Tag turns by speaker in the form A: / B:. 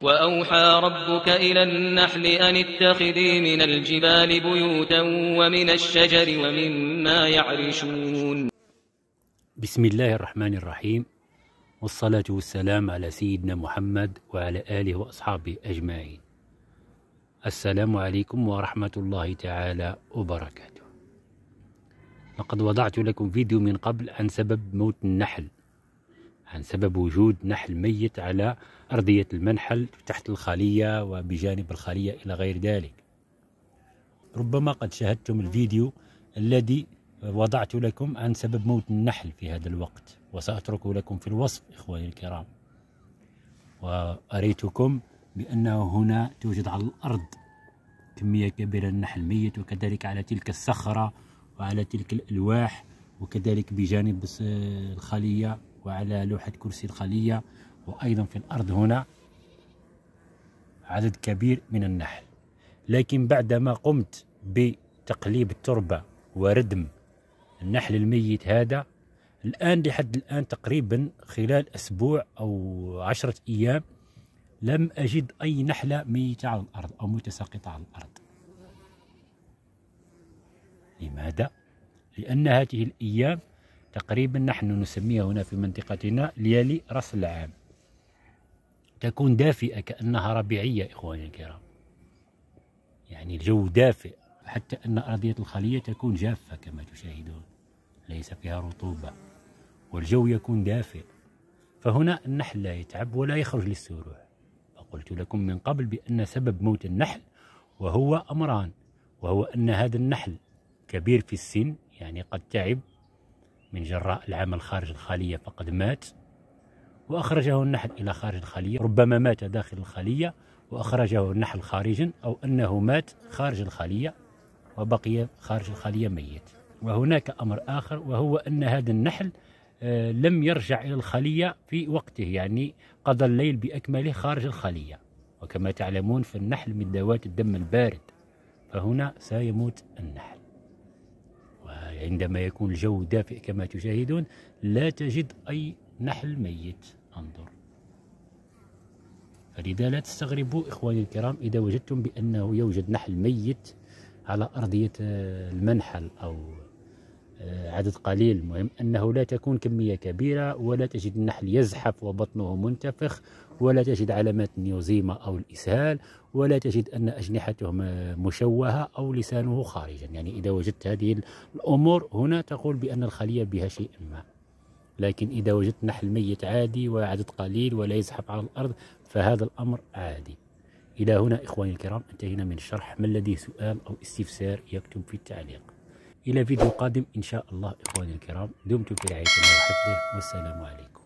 A: وأوحى ربك إلى النحل أن اتخذي من الجبال بيوتا ومن الشجر ومما يعرشون.
B: بسم الله الرحمن الرحيم. والصلاة والسلام على سيدنا محمد وعلى آله وأصحابه أجمعين. السلام عليكم ورحمة الله تعالى وبركاته. لقد وضعت لكم فيديو من قبل عن سبب موت النحل. عن سبب وجود نحل ميت على أرضية المنحل تحت الخلية وبجانب الخلية إلى غير ذلك. ربما قد شاهدتم الفيديو الذي وضعت لكم عن سبب موت النحل في هذا الوقت وسأتركه لكم في الوصف إخواني الكرام. وأريتكم بأنه هنا توجد على الأرض كمية كبيرة النحل ميت وكذلك على تلك الصخرة وعلى تلك الألواح وكذلك بجانب الخلية. وعلى لوحة كرسي الخلية وأيضا في الأرض هنا عدد كبير من النحل لكن بعدما قمت بتقليب التربة وردم النحل الميت هذا الآن لحد الآن تقريبا خلال أسبوع أو عشرة أيام لم أجد أي نحلة ميتة على الأرض أو متساقطة على الأرض لماذا؟ لأن هذه الأيام تقريبا نحن نسميها هنا في منطقتنا ليالي رأس العام. تكون دافئة كأنها ربيعية إخواني الكرام. يعني الجو دافئ حتى أن أرضية الخلية تكون جافة كما تشاهدون ليس فيها رطوبة والجو يكون دافئ. فهنا النحل لا يتعب ولا يخرج للسروح وقلت لكم من قبل بأن سبب موت النحل وهو أمران وهو أن هذا النحل كبير في السن يعني قد تعب من جراء العمل خارج الخلية فقد مات وأخرجه النحل إلى خارج الخلية ربما مات داخل الخلية وأخرجه النحل خارجا أو أنه مات خارج الخلية وبقي خارج الخلية ميت. وهناك أمر آخر وهو أن هذا النحل آه، لم يرجع إلى الخلية في وقته يعني قضى الليل بأكمله خارج الخلية. وكما تعلمون فالنحل من ذوات الدم البارد فهنا سيموت النحل. وعندما يكون الجو دافئ كما تشاهدون لا تجد أي نحل ميت. انظر. فلذا لا تستغربوا إخواني الكرام إذا وجدتم بأنه يوجد نحل ميت على أرضية المنحل أو عدد قليل. المهم أنه لا تكون كمية كبيرة ولا تجد النحل يزحف وبطنه منتفخ ولا تجد علامات النيوزيما أو الإسهال ولا تجد أن أجنحته مشوهة أو لسانه خارجا. يعني إذا وجدت هذه الأمور هنا تقول بأن الخلية بها شيء ما. لكن إذا وجدت نحل ميت عادي وعدد قليل ولا يزحف على الأرض فهذا الأمر عادي. إلى هنا إخواني الكرام انتهينا من الشرح. من لديه سؤال أو استفسار يكتب في التعليق؟ إلى فيديو قادم إن شاء الله إخواني الكرام. دمتم في رعاية الله وحفظه والسلام عليكم.